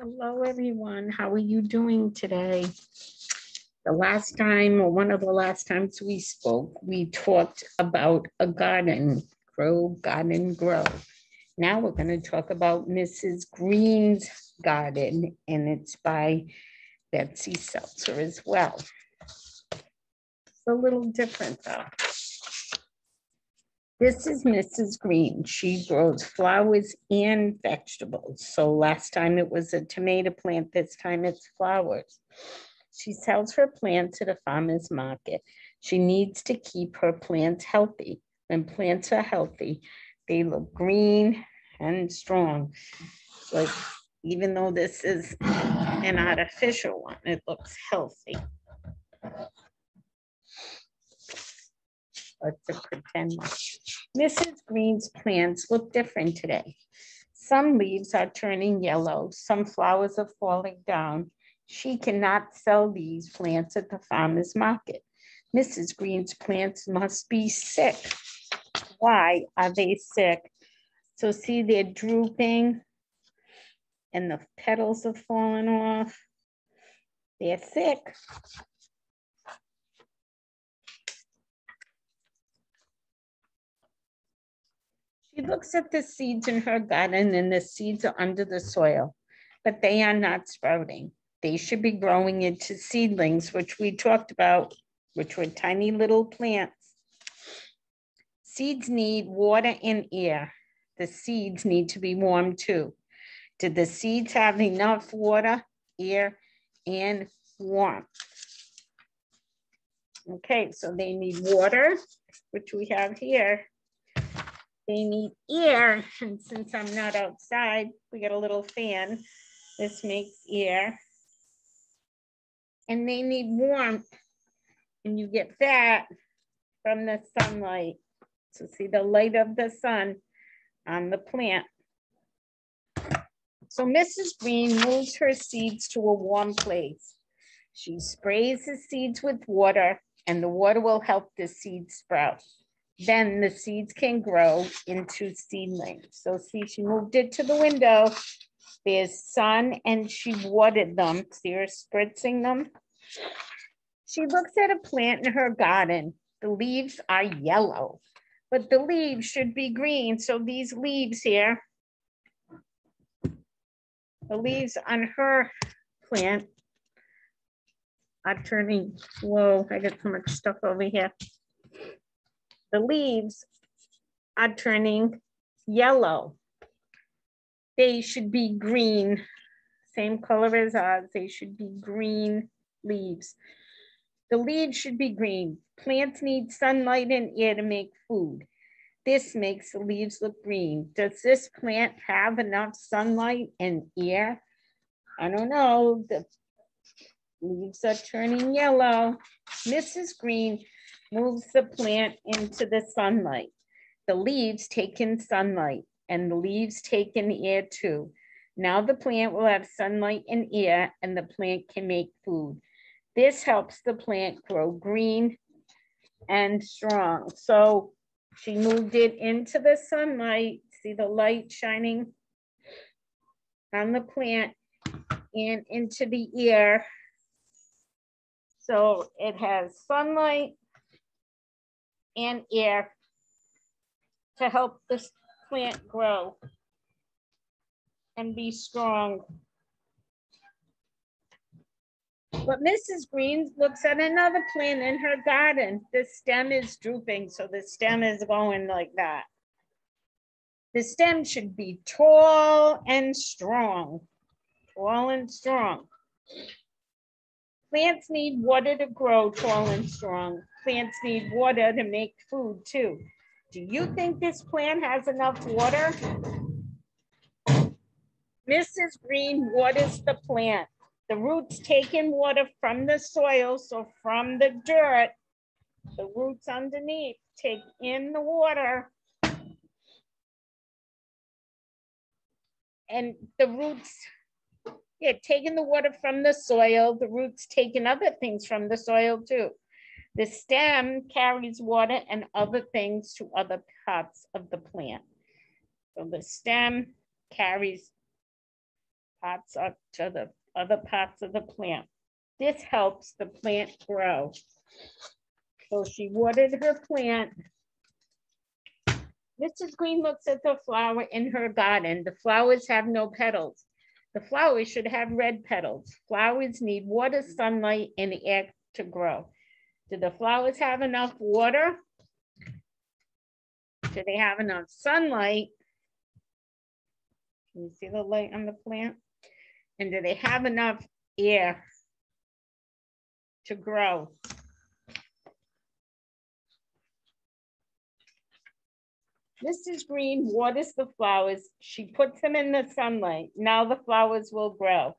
Hello, everyone. How are you doing today? The last time, or one of the last times we spoke, we talked about a garden, grow, garden, grow. Now we're going to talk about Mrs. Green's garden, and it's by Betsy Seltzer as well. It's a little different though. This is Mrs. Green. She grows flowers and vegetables. So last time it was a tomato plant, this time it's flowers. She sells her plants at a farmer's market. She needs to keep her plants healthy. When plants are healthy, they look green and strong. Like even though this is an artificial one, it looks healthy. A pretend one. Mrs. Green's plants look different today. Some leaves are turning yellow, some flowers are falling down. She cannot sell these plants at the farmer's market. Mrs. Green's plants must be sick. Why are they sick? So see, they're drooping and the petals have fallen off. They're sick. She looks at the seeds in her garden and the seeds are under the soil, but they are not sprouting. They should be growing into seedlings, which we talked about, which were tiny little plants. Seeds need water and air. The seeds need to be warm too. Did the seeds have enough water, air, and warmth? Okay, so they need water, which we have here, they need air. And since I'm not outside, we got a little fan. This makes air. And they need warmth. And you get that from the sunlight. So see the light of the sun on the plant. So Mrs. Green moves her seeds to a warm place. She sprays the seeds with water and the water will help the seeds sprout then the seeds can grow into seedlings. So see, she moved it to the window. There's sun and she watered them. See her spritzing them? She looks at a plant in her garden. The leaves are yellow, but the leaves should be green. So these leaves here, the leaves on her plant are turning, whoa, I got so much stuff over here the leaves are turning yellow. They should be green, same color as ours. They should be green leaves. The leaves should be green. Plants need sunlight and air to make food. This makes the leaves look green. Does this plant have enough sunlight and air? I don't know. The leaves are turning yellow. Mrs. Green moves the plant into the sunlight. The leaves take in sunlight and the leaves take in air too. Now the plant will have sunlight and air and the plant can make food. This helps the plant grow green and strong. So she moved it into the sunlight. See the light shining on the plant and into the air. So it has sunlight and air to help this plant grow and be strong. But Mrs. Green looks at another plant in her garden. The stem is drooping, so the stem is going like that. The stem should be tall and strong, tall and strong. Plants need water to grow tall and strong plants need water to make food too. Do you think this plant has enough water? Mrs. Green waters the plant. The roots take in water from the soil, so from the dirt, the roots underneath take in the water. And the roots, yeah, taking the water from the soil, the roots taking other things from the soil too. The stem carries water and other things to other parts of the plant. So the stem carries parts up to the other parts of the plant. This helps the plant grow. So she watered her plant. Mrs. Green looks at the flower in her garden. The flowers have no petals. The flowers should have red petals. Flowers need water, sunlight, and air to grow. Do the flowers have enough water? Do they have enough sunlight? Can you see the light on the plant? And do they have enough air to grow? Mrs. Green waters the flowers. She puts them in the sunlight. Now the flowers will grow.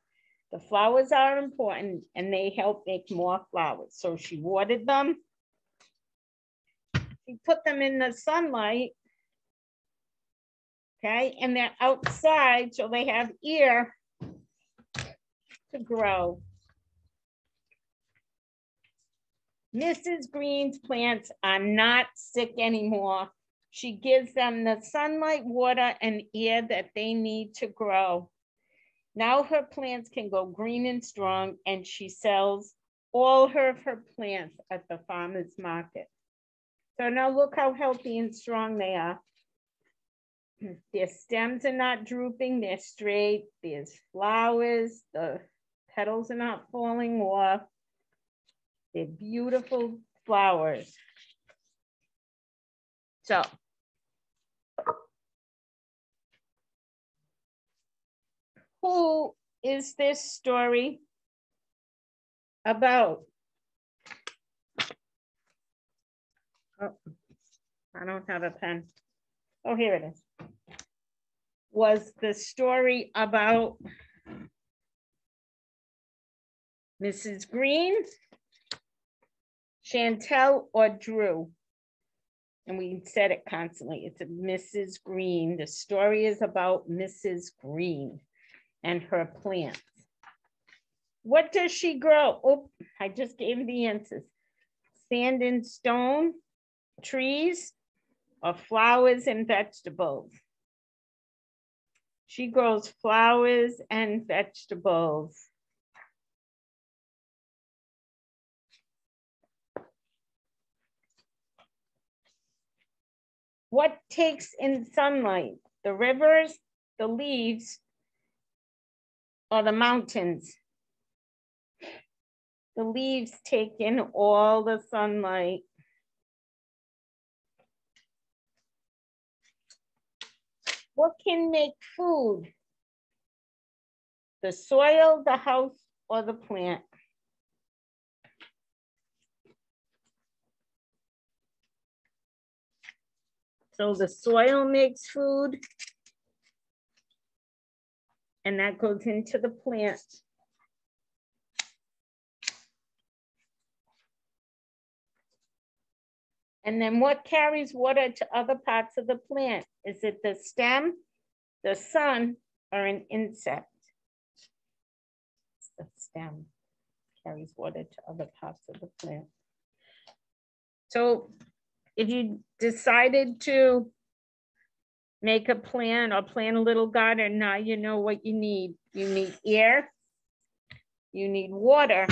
The flowers are important and they help make more flowers. So she watered them. She put them in the sunlight. Okay, and they're outside so they have air to grow. Mrs. Green's plants are not sick anymore. She gives them the sunlight, water, and air that they need to grow. Now her plants can go green and strong, and she sells all her, of her plants at the farmer's market. So now look how healthy and strong they are. Their stems are not drooping, they're straight. There's flowers, the petals are not falling off. They're beautiful flowers. So who is this story about? Oh, I don't have a pen. Oh, here it is. Was the story about Mrs. Green, Chantel, or Drew? And we said it constantly. It's a Mrs. Green. The story is about Mrs. Green and her plants. What does she grow? Oh, I just gave the answers. Sand and stone, trees, or flowers and vegetables. She grows flowers and vegetables. What takes in sunlight? The rivers, the leaves, or the mountains? The leaves take in all the sunlight. What can make food? The soil, the house, or the plant? So the soil makes food and that goes into the plant. And then what carries water to other parts of the plant? Is it the stem, the sun, or an insect? The stem carries water to other parts of the plant. So if you decided to make a plan or plant a little garden, now you know what you need. You need air, you need water,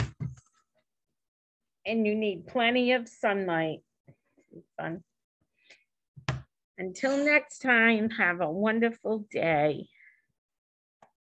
and you need plenty of sunlight. Fun. Until next time, have a wonderful day.